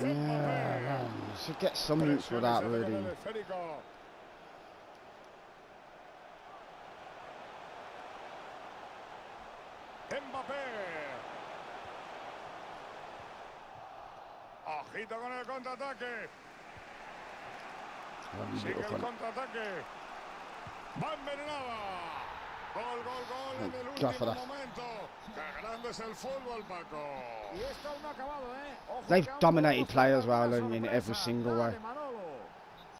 Yeah, you should get something for that, el really. Ojito con el contraataque. Sigue el con- contraataque. Va envenenada. Gol, gol, gol en el Ya último momento. Qué grande es el fútbol, Paco. Y esto aún no ha acabado, ¿eh? they've dominated play as well in, in every single way.